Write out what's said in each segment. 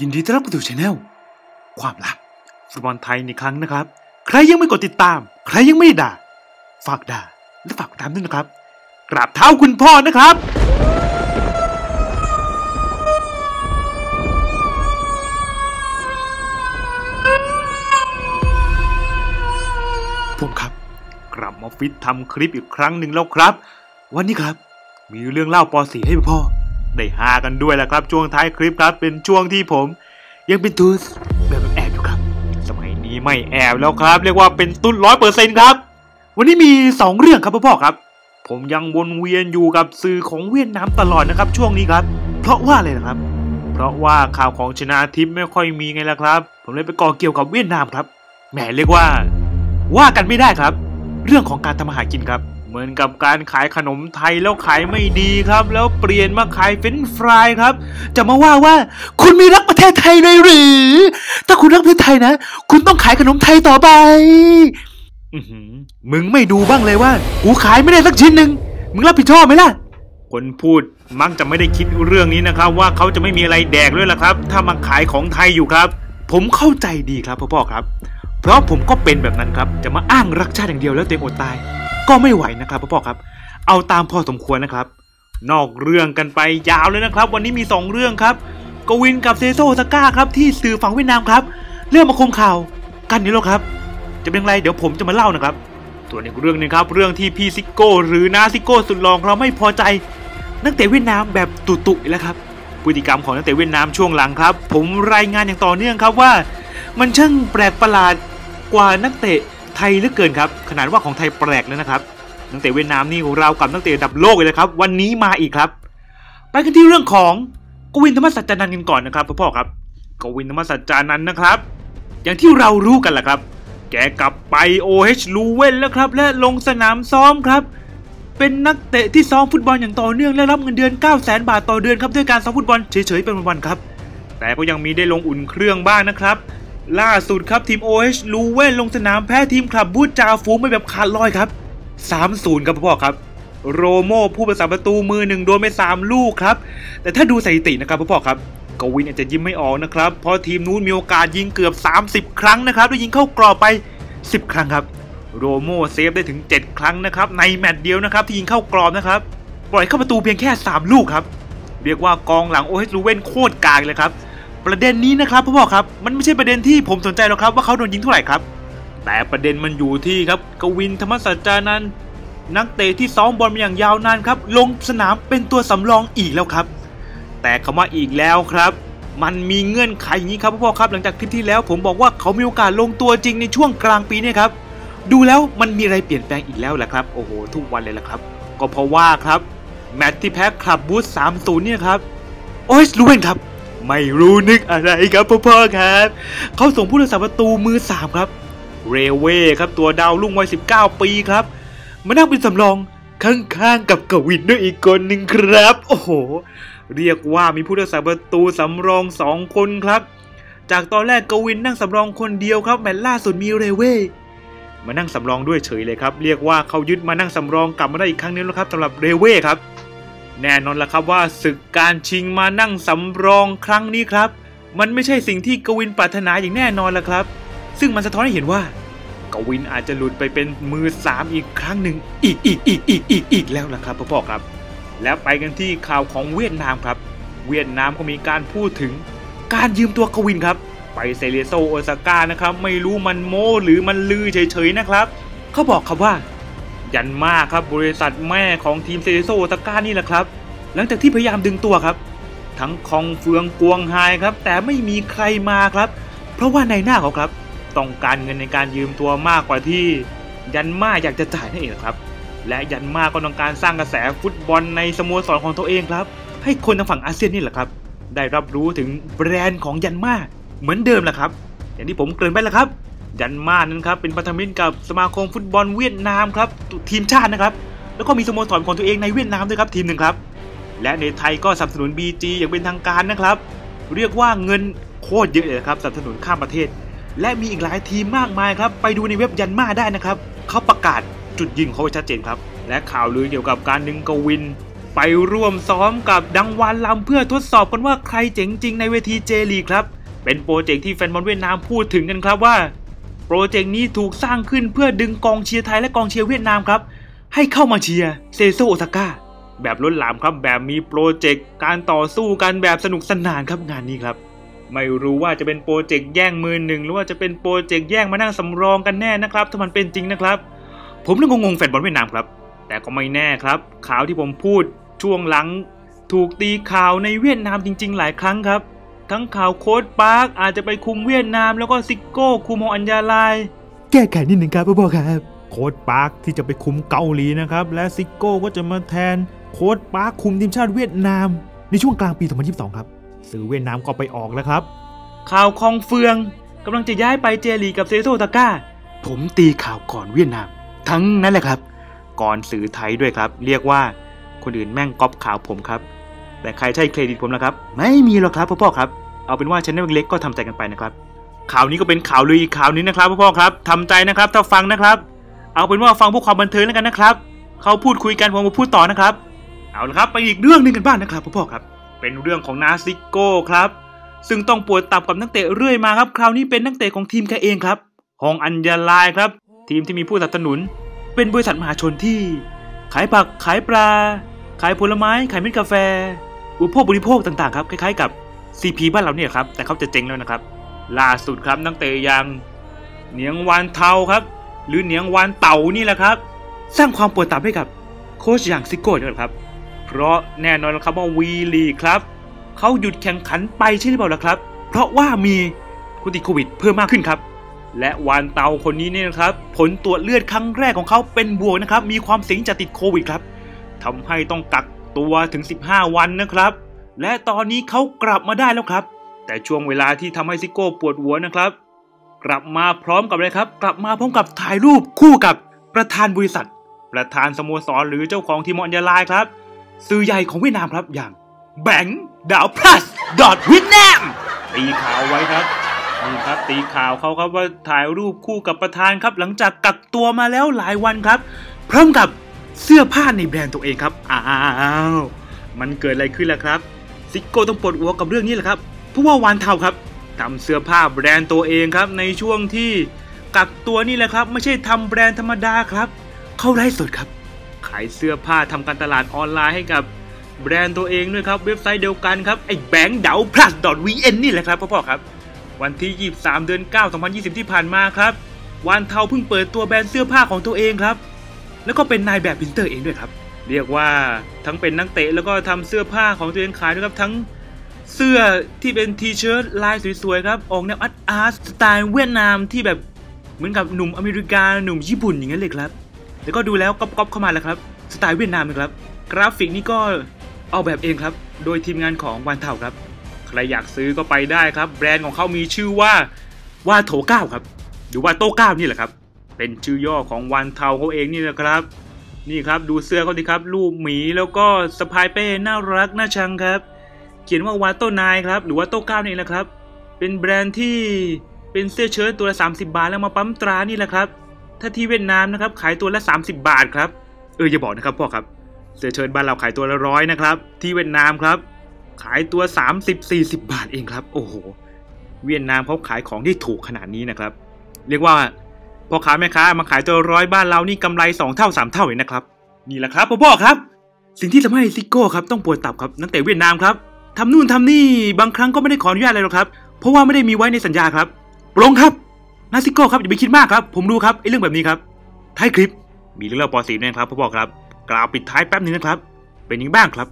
ยินดีต้อนรับเข้าสู่ช anel ความลับฟุตบอลไทยในครั้งนะครับ ใครยังไม่กดติดตาม ใครยังไม่ด่า ฝากด่า และฝากตามด้วยนะครับ กราบเท้าคุณพ่อนะครับ ผมครับ กลับมาฟิตทำคลิปอีกครั้งหนึ่งแล้วครับ วันนี้ครับ มีเรื่องเล่าป .4 ให้พ่อ ได้ฮากันด้วยแหละครับ ช่วงท้ายคลิปครับ เป็นช่วงที่ผม ยังเป็นตูสแบบแอบอยู่ครับ สมัยนี้ไม่แอบแล้วครับ เรียกว่าเป็นตุ้นร้อยเปอร์เซ็นครับ วันนี้มีสองเรื่องครับพ่อครับ ผมยังวนเวียนอยู่กับสื่อของเวียดนามตลอดนะครับ ช่วงนี้ครับ เพราะว่าอะไรนะครับ เพราะว่าข่าวของชนาทิพย์ไม่ค่อยมีไงล่ะครับ ผมเลยไปก่อเกี่ยวกับเวียดนามครับแหมเรียกว่า ว่ากันไม่ได้ครับ เรื่องของการทำอาหารกินครับ มือนกับการขายขนมไทยแล้วขายไม่ดีครับ แล้วเปลี่ยนมาขายเฟรนฟรายครับ จะมาว่าว่าคุณไม่รักประเทศไทยเลยหรือ ถ้าคุณรักประเทศไทยนะ คุณต้องขายขนมไทยต่อไปอืมึงไม่ดูบ้างเลยว่ากูขายไม่ได้สักชิ้นหนึ่งมึงรับผิดชอบไหมล่ะ คนพูดมักจะไม่ได้คิดเรื่องนี้นะครับ ว่าเขาจะไม่มีอะไรแดกด้วยล่ะครับ ถ้ามาขายของไทยอยู่ครับ ผมเข้าใจดีครับพ่อพ่อครับ เพราะผมก็เป็นแบบนั้นครับ จะมาอ้างรักชาติอย่างเดียวแล้วตัวเองอดตาย ก็ไม่ไหวนะครับพ่อพ่อครับ เอาตามพอสมควรนะครับ นอกเรื่องกันไปยาวเลยนะครับ วันนี้มี 2 เรื่องครับกวินกับเซโซซาก้าครับที่สื่อฝั่งเวียดนามครับ เรื่องมาคมข่าวกันนี้แล้วครับ จะเป็นอย่างไรเดี๋ยวผมจะมาเล่านะครับ ส่วนอีกเรื่องหนึงครับ เรื่องที่พี่ซิโก้หรือนาซิโก้สุดลองเราไม่พอใจ นักเตะเวียดนามแบบตุตุๆแล้วครับพฤติกรรมของนักเตะเวียดนามช่วงหลังครับ ผมรายงานอย่างต่อเนื่องครับว่า มันช่างแปลกประหลาดกว่านักเตะ ไทยเหลือเกินครับขนาดว่าของไทยแปลกแล้วนะครับนักเตะเวียดนามนี่ราวกับนักเตะระดับโลกเลยนะครับ วันนี้มาอีกครับ ไปกันที่เรื่องของกวินธรรมสัจจานันท์กันก่อนนะครับพ่อครับกวินธรรมสัจจานันท์นะครับ อย่างที่เรารู้กันแหละครับ แกกลับไป OH ลูเว่นแล้วครับ และลงสนามซ้อมครับ เป็นนักเตะที่ซ้อมฟุตบอลอย่างต่อเนื่องและรับเงินเดือน 9 0 0 0 0 0 บาทต่อเดือนครับด้วยการซ้อมฟุตบอลเฉยๆเป็นวันๆครับ แต่ก็ยังมีได้ลงอุ่นเครื่องบ้างนะครับ ล่าสุดครับทีม OH ลูเว่นลงสนามแพ้ทีมคลับบูธจาฟูงไปแบบขาดลอยครับ3-0ครับพ่อครับ โรโม่ผู้ประสาประตูมือหนึ่งโดนไป 3 ลูกครับ แต่ถ้าดูสถิตินะครับพ่อครับกวินอาจจะยิ้มไม่ออกนะครับ เพราะทีมนู้นมีโอกาสยิงเกือบ 30 ครั้งนะครับแล้วยิงเข้ากรอบไป 10 ครั้งครับ โรโม่เซฟได้ถึง 7 ครั้งนะครับ ในแมตช์เดียวนะครับที่ยิงเข้ากรอบนะครับ ปล่อยเข้าประตูเพียงแค่ 3 ลูกครับ เรียกว่ากองหลังโอเฮสลูเว่นโคตรกากเลยครับ ประเด็นนี้นะครับพ่อพ่อครับมันไม่ใช่ประเด็นที่ผมสนใจหรอกครับว่าเขาโดนยิงเท่าไหร่ครับ แต่ประเด็นมันอยู่ที่ครับกวินธรรมสัจจานันนักเตะที่ซ้อมบอลมาอย่างยาวนานครับ ลงสนามเป็นตัวสำรองอีกแล้วครับ แต่คำว่าอีกแล้วครับ มันมีเงื่อนไขอย่างนี้ครับพ่อครับหลังจากคลิปที่แล้ว ผมบอกว่าเขามีโอกาสลงตัวจริงในช่วงกลางปีเนี่ยครับดูแล้วมันมีอะไรเปลี่ยนแปลงอีกแล้วแหละครับโอ้โหทุกวันเลยแหละครับ ก็เพราะว่าครับแมตช์ที่แพ้คลับบูธ3-0เนี่ยครับโอ้ยรู้เองครับ ไม่รู้นึกอะไรครับพ่อๆครับ เขาส่งผู้รักษาประตูมือ3ครับ เรเว่ครับตัวดาวรุ่งวัย 19 ปีครับ มานั่งเป็นสำรองข้างๆกับกวินด้วยอีกคนหนึ่งครับ โอ้โห เรียกว่ามีผู้รักษาประตูสำรอง2คนครับ จากตอนแรกกวินนั่งสำรองคนเดียวครับแมตช์ล่าสุดมีเรเว่มานั่งสำรองด้วยเฉยเลยครับ เรียกว่าเขายึดมานั่งสำรองกลับมาได้อีกครั้งนึงแล้วครับสำหรับเรเว่ครับ แน่นอนละครับว่าศึกการชิงมานั่งสำรองครั้งนี้ครับ มันไม่ใช่สิ่งที่กวินปรารถนาอย่างแน่นอนละครับ ซึ่งมันสะท้อนให้เห็นว่ากวินอาจจะหลุดไปเป็นมือสามอีกครั้งหนึ่งอีกอีกอีกอีกอีกอีกแล้วล่ะครับพ่อครับ แล้วไปกันที่ข่าวของเวียดนามครับ เวียดนามก็มีการพูดถึงการยืมตัวกวินครับ ไปเซเลโซโอซาก้านะครับ ไม่รู้มันโม้หรือมันลือเฉยๆนะครับ เขาบอกครับว่า ยันมากครับบริษัทแม่ของทีมเซเลโซโอซาก้านี่แหละครับ หลังจากที่พยายามดึงตัวครับ ทั้งคองเฟืองกวงไฮครับ แต่ไม่มีใครมาครับ เพราะว่าในหน้าเขาครับ ต้องการเงินในการยืมตัวมากกว่าที่ ยันมาอยากจะจ่ายนั่นเองครับ และยันมาก็ต้องการสร้างกระแสฟุตบอลในสโมสรของตัวเองครับ ให้คนทางฝั่งอาเซียนนี่แหละครับ ได้รับรู้ถึงแบรนด์ของยันมาเหมือนเดิมแหละครับ อย่างที่ผมเกริ่นไปแล้วครับ ยันมานั้นครับเป็นพันธมิตรกับสมาคมฟุตบอลเวียดนามครับทีมชาตินะครับ แล้วก็มีสโมสรของตัวเองในเวียดนามด้วยครับทีมหนึ่งครับ และในไทยก็สนับสนุน BG อย่างเป็นทางการนะครับ เรียกว่าเงินโคตรเยอะเลยครับสนับสนุนข้ามประเทศ และมีอีกหลายทีมมากมายครับ ไปดูในเว็บยันมาร์ได้นะครับเขาประกาศจุดยิงเขาไว้ชัดเจนครับ และข่าวลือเกี่ยวกับการดึงกวิน ไปร่วมซ้อมกับดังวานลำเพื่อทดสอบกันว่าใครเจ๋งจริงในเวทีเจลีกครับเป็นโปรเจกต์ที่แฟนบอลเวียดนามพูดถึงกันครับว่า โปรเจกต์นี้ถูกสร้างขึ้นเพื่อดึงกองเชียร์ไทยและกองเชียร์เวียดนามครับ ให้เข้ามาเชียร์เซเรโซโอซาก้าแบบล้นหลามครับแบบมีโปรเจกต์การต่อสู้กันแบบสนุกสนานครับงานนี้ครับ ไม่รู้ว่าจะเป็นโปรเจกต์แย่งมือหนึ่งหรือว่าจะเป็นโปรเจกต์แย่งมานั่งสำรองกันแน่นะครับ ถ้ามันเป็นจริงนะครับ ผมเลยงงๆแฟนบอลเวียดนามครับ แต่ก็ไม่แน่ครับข่าวที่ผมพูดช่วงหลัง ถูกตีข่าวในเวียดนามจริง ๆ หลายครั้งครับ ทั้งข่าวโค้ชปาร์กอาจจะไปคุมเวียดนาม แล้วก็ซิโก้คุมฮองอันห์ยาลาย แก้ไขนิดหนึ่งครับพ่อครับโค้ชปาร์คที่จะไปคุมเกาหลีนะครับ และซิโก้ก็จะมาแทนโค้ชปาร์คคุมทีมชาติเวียดนาม ในช่วงกลางปี 2022 ครับ สื่อเวียดนามก็ไปออกแล้วครับ ข่าวคองเฟืองกำลังจะย้ายไปเจลีกกับเซเรโซโอซาก้า ผมตีข่าวก่อนเวียดนาม ทั้งนั้นแหละครับ ก่อนสื่อไทยด้วยครับ เรียกว่าคนอื่นแม่งก๊อปข่าวผมครับ แต่ใครให้เครดิตผมนะครับ ไม่มีหรอกครับพ่อพ่อครับ เอาเป็นว่า channel เล็กก็ทำใจกันไปนะครับ ข่าวนี้ก็เป็นข่าวลืออีกข่าวนึงนะครับพ่อพ่อครับทำใจนะครับถ้าฟังนะครับ เอาเป็นว่าฟังพวกความบันเทิงแล้วกันนะครับ เขาพูดคุยกันผมมาพูดต่อนะครับ เอาละครับไปอีกเรื่องหนึงกันบ้างนะครับพ่อพ่อครับ เป็นเรื่องของนาซิโก้ครับ ซึ่งต้องปวดตับกับนักเตะเรื่อยมาครับ คราวนี้เป็นนักเตะของทีมแกเองครับฮองอัญญาลายครับ ทีมที่มีผู้สนับสนุน เป็นบริษัทมหาชนที่ ขายผักขายปลา ขายผลไม้ขายเม็ดกาแฟ อุปโภคบริโภคต่างๆครับคล้ายๆกับ CP บ้านเราเนี่ยครับแต่เขาจะเจ๊งแล้วนะครับ ล่าสุดครับนักเตะอย่างเหนียงวานเทาครับ หรือเหนียงวานเต่านี่แหละครับ สร้างความปวดตับให้กับโค้ชอย่างซิโก้เนี่ยครับ เพราะแน่นอนแล้วครับว่าวีลีครับเขาหยุดแข่งขันไปใช่หรือเปล่าล่ะครับ เพราะว่ามีผู้ติดโควิดเพิ่มมากขึ้นครับและวานเตาคนนี้เนี่ยนะครับ ผลตรวจเลือดครั้งแรกของเขาเป็นบวกนะครับ มีความเสี่ยงจะติดโควิดครับทำให้ต้องกัก ตัวถึง 15 วันนะครับ และตอนนี้เขากลับมาได้แล้วครับ แต่ช่วงเวลาที่ทำให้ซิโก้ปวดหัวนะครับ กลับมาพร้อมกับอะไรครับ กลับมาพร้อมกับถ่ายรูปคู่กับประธานบริษัท ประธานสโมสรหรือเจ้าของทีมอัญญาลายครับ สื่อใหญ่ของเวียดนามครับอย่างแบงค์ดาวพลัสดอทเวียดนามตีข่าวไว้ครับนี่ครับตีข่าวเขาครับว่าถ่ายรูปคู่กับประธานครับ หลังจากกักตัวมาแล้วหลายวันครับพร้อมกับ เสื้อผ้าในแบรนด์ตัวเองครับ อ้าวมันเกิดอะไรขึ้นล่ะครับซิโก้ต้องปวดหัวกับเรื่องนี้แหละครับเพราะว่าวานเทาครับทำเสื้อผ้าแบรนด์ตัวเองครับในช่วงที่กักตัวนี่แหละครับ ไม่ใช่ทำแบรนด์ธรรมดาครับ เข้าไลฟ์สดครับ ขายเสื้อผ้าทำการตลาดออนไลน์ให้กับแบรนด์ตัวเองด้วยครับ เว็บไซต์เดียวกันครับไอ้แบงค์เดา plus vn นี่แหละครับพ่อๆครับ วันที่ 23 เดือน 9 2020 ที่ผ่านมาครับวันเท่าเพิ่งเปิดตัวแบรนด์เสื้อผ้าของตัวเองครับ แล้วก็เป็นนายแบบพรีเซนเตอร์เองด้วยครับ เรียกว่าทั้งเป็นนักเตะแล้วก็ทำเสื้อผ้าของตัวเองขายด้วยครับทั้งเสื้อที่เป็น T-shirt ลายสวยๆครับออกแนว art art สไตล์เวียดนามที่แบบเหมือนกับหนุ่มอเมริกาหนุ่มญี่ปุ่นอย่างนั้นเลยครับแล้วก็ดูแล้วก๊อปๆเข้ามาแล้วครับสไตล์เวียดนามครับ กราฟิกนี่ก็ออกแบบเองครับ โดยทีมงานของวันเท่าครับ ใครอยากซื้อก็ไปได้ครับ แบรนด์ของเขามีชื่อว่าว่าโถเก้าครับหรือว่าโต้เก้านี่แหละครับ เป็นชื่อย่อของวันเทาเขาเองนี่นะครับ นี่ครับดูเสื้อเขาดิครับรูปหมีแล้วก็สะพายเป้น่ารักน่าชังครับ เขียนว่าวาโต้นายครับหรือว่าโต้เก้านี่แหละครับ เป็นแบรนด์ที่เป็นเสื้อเชิ้ตตัวละ 30 บาทแล้วมาปั๊มตรานี่แหละครับ ถ้าที่เวียดนามนะครับขายตัวละ 30 บาทครับ เอออย่าบอกนะครับพ่อครับ เสื้อเชิ้ตบ้านเราขายตัวละร้อยนะครับ ที่เวียดนามครับ ขายตัว 30-40 บาทเองครับ โอ้โห เวียดนามเขาขายของที่ถูกขนาดนี้นะครับ เรียกว่า พ่อค้าแม่ค้ามาขายตัวร้อยบ้านเรานี่กำไร 2 เท่า 3 เท่าเลยนะครับ นี่แหละครับพ่อพ่อครับ สิ่งที่ทำให้ซิโก้ครับต้องปวดตับครับนักเตะเวียดนามครับทำนู่นทำนี่บางครั้งก็ไม่ได้ขออนุญาตอะไรหรอกครับ เพราะว่าไม่ได้มีไว้ในสัญญาครับปรงครับนาซิโก้ครับอย่าไปคิดมากครับ ผมรู้ครับไอ้เรื่องแบบนี้ครับท้ายคลิปมีเรื่องเล่าปอสีนะครับพ่อบอครับ กล่าวปิดท้ายแป๊บนึงนะครับ เป็นยังไงบ้างครับ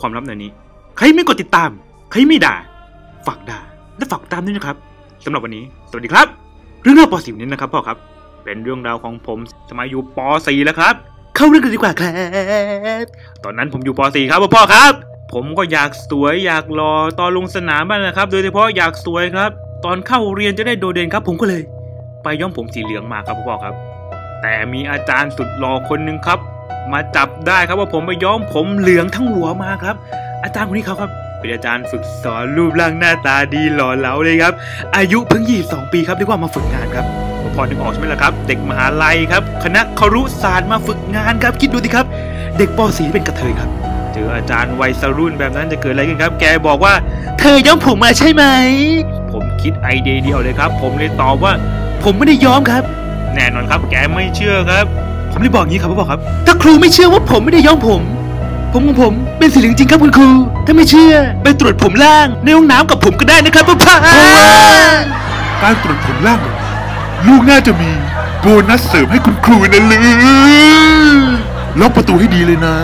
ความลับในนี้ ใครไม่กดติดตาม ใครไม่ด่า ฝากด่าและฝากตามด้วยนะครับสำหรับวันนี้ สวัสดีครับ เรื่องเล่าปอสีนี้นะครับพ่อครับ เป็นเรื่องราวของผมสมัยอยู่ป .4 แล้วครับ เข้าเรื่องกันดีกว่าครับ ตอนนั้นผมอยู่ป .4 ครับพ่อครับ ผมก็อยากสวยอยากรอตอนลงสนามบ้างนะครับ โดยเฉพาะอยากสวยครับ ตอนเข้าเรียนจะได้โดดเด่นครับ ผมก็เลย ไปย้อมผมสีเหลืองมาครับพ่อครับ แต่มีอาจารย์สุดหล่อคนหนึ่งครับ มาจับได้ครับว่าผมไปย้อมผมเหลืองทั้งหัวมาครับ อาจารย์คนนี้เขาครับเป็นอาจารย์ฝึกสอนรูปร่างหน้าตาดีหล่อเหลาเลยครับ อายุเพิ่ง 22 ปีครับเรียกว่ามาฝึกงานครับ พอนึกออกใช่ไหมล่ะครับ เด็กมหาลัยครับ คณะครุศาสตร์มาฝึกงานครับ คิดดูสิครับ เด็กป .4 เป็นกระเทยครับ เจออาจารย์วัยสรุ่นแบบนั้นจะเกิดอะไรขึ้นครับ แกบอกว่า เธอย้อมผมมาใช่ไหม ผมคิดไอเดียเดียวเลยครับ ผมเลยตอบว่า ผมไม่ได้ย้อมครับ แน่นอนครับ แกไม่เชื่อครับ ผมเลยบอกงี้ครับพ่อบอกครับ ถ้าครูไม่เชื่อว่าผมไม่ได้ย้อมผม ผมของผมเป็นสีเหลืองจริงครับคุณครู ถ้าไม่เชื่อ ไปตรวจผมล่างในห้องน้ำกับผมก็ได้นะครับพ่อพ่อการตรวจผมล่างเนี่ย ลูกน่าจะมีโบนัสเสริมให้คุณครูนะลือล็อกประตูให้ดีเลยนะ